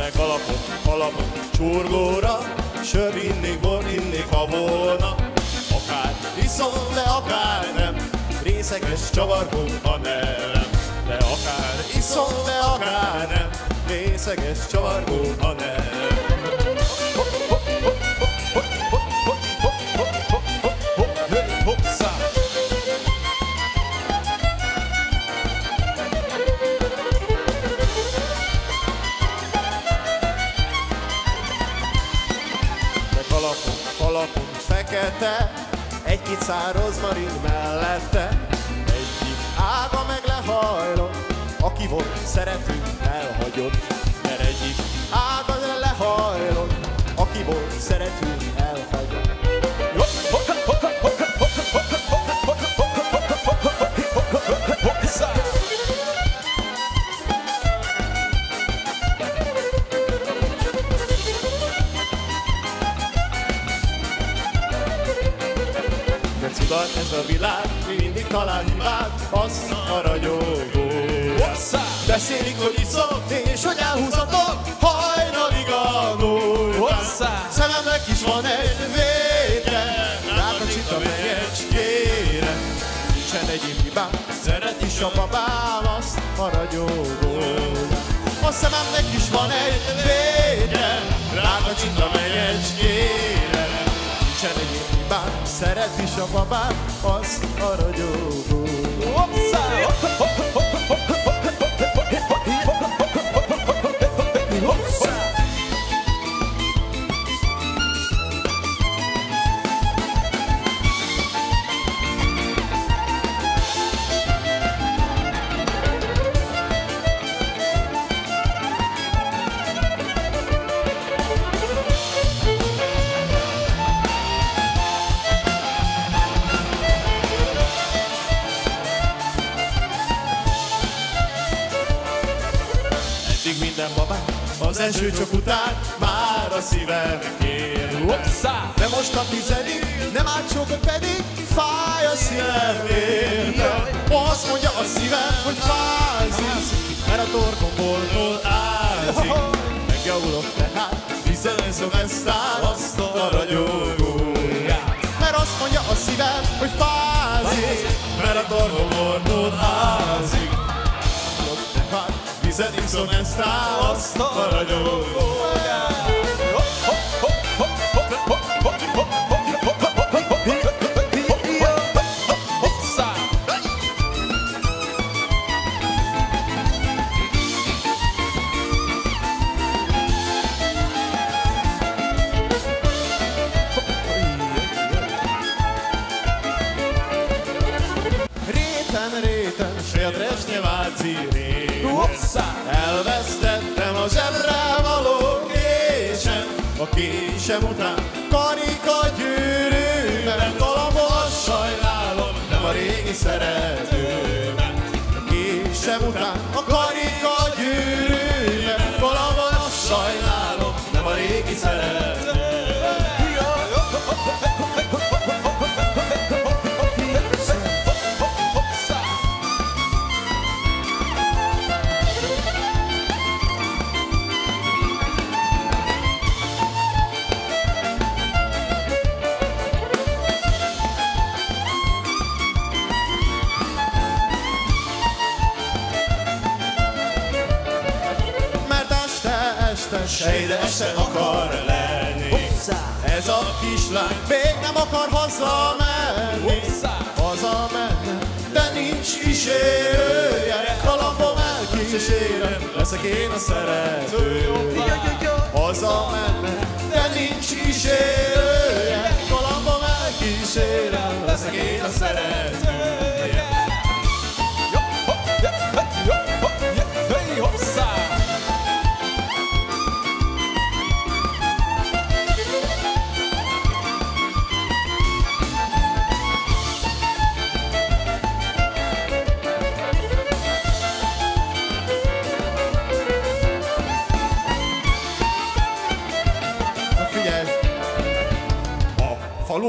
De kalapot, kalapot, csurgóra, sör innék, bor innék, ha volna. Akár iszom, de akár nem, részeges csavargó a nevem. De akár iszom, de akár nem, részeges csavargó a nevem. Kalapon fekete, egy-két száraz marin mellette, egyik ága meg lehajlott, aki volt szeretünk elhagyott. Ez a világ, mindig talál hibát, azt a ragyogó. Beszélik, hogy iszok, és hogy elhúzatok hajnalig a! Szememnek is van egy vége, rákacsit a megyecskére. Nincsen egy hibám, szeret is a babám, azt a ragyogó. A szememnek is van egy vége, szeret is a babám, azt a ragyogó. Eddig az első csok után már a szívem kér. Hoppá! De most a tizedik, nem áll sok, pedig fáj a szívem érte. Azt mondja a szívem, hogy fázik, mert a torkomból ázik. Megjavulok tehát, viszonyzom ezt áll azt a ragyogóját. Mert azt mondja a szívem, hogy fázik, mert a torkomból ázik. Iszom ezt áll azt a ragyogóját. Elvesztettem a zsebre való késem A késem után karika gyűrűmet Kalapol sajnálom, nem a régi szeretőmet A késem után este, sejde este akar lenni. Ez a kislány még nem akar hazamenni Hazamenne, de nincs kísérője. Kalapom elkísérem, leszek én a szerető. Hazamenne, de nincs kísérője. Kalapom elkísérem,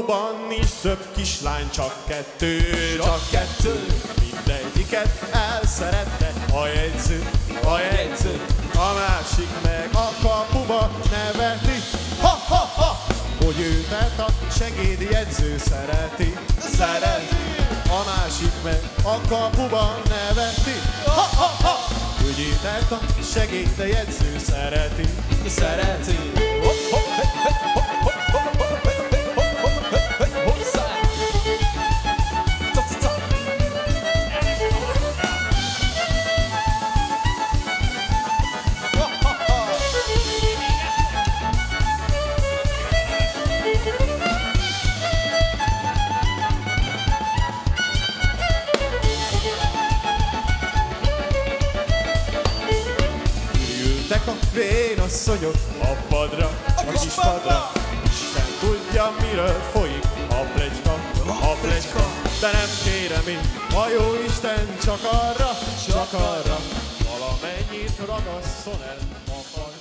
Valóban nincs több kislány, csak kettő, csak kettő. Mindegyiket elszerette a jegyző, a jegyző. A másik meg a kapuba neveti, ha, ha, ha. Hogy őtet a segédjegyző szereti, szereti. A másik meg a kapuba neveti, ha, ha, ha. Ügyített a segédjegyző szereti, szereti. Ho, ho. Ültek a vénasszonyok a padra, a kis kis padra. Isten tudja, miről folyik a plecska, a plecska. De nem kérem én, a jó Isten csak arra, csak arra. Valamennyit ragasszon el a padra.